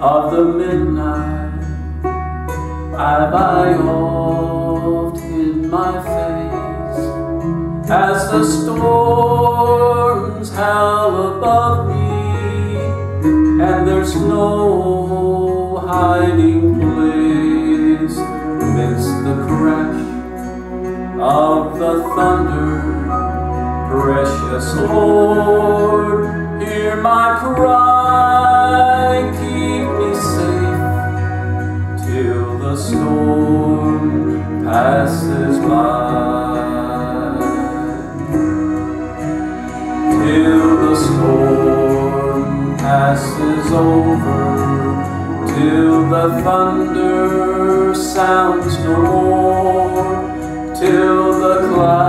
of the midnight have I oft hid my face as the storms howl above me, and there's no hiding place amidst the crash of the thunder. Precious Lord, hear my cry, storm passes by. Till the storm passes over, till the thunder sounds no more, till the clouds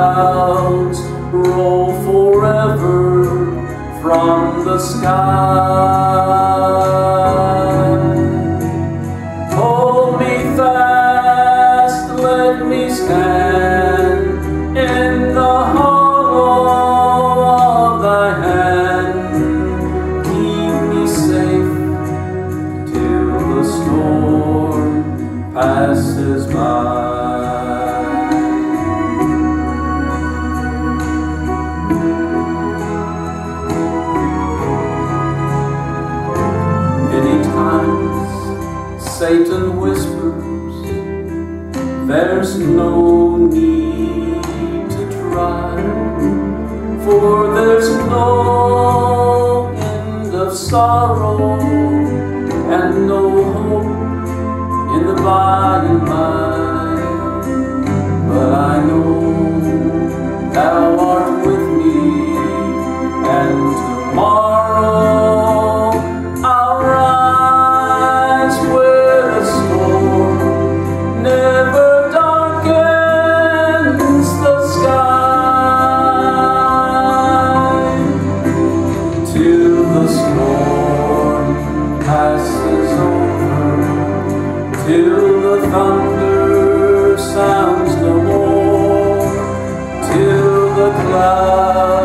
let me stand in the hollow of thy hand. Keep me safe till the storm passes by. Many times Satan whispers, There's no need to try, for there's no end of sorrow and no hope in the by and by. But I know thou art till the thunder sounds no more, till the clouds